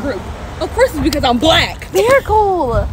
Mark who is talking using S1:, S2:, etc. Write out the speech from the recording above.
S1: group. Of course it's because I'm black.
S2: They're cool.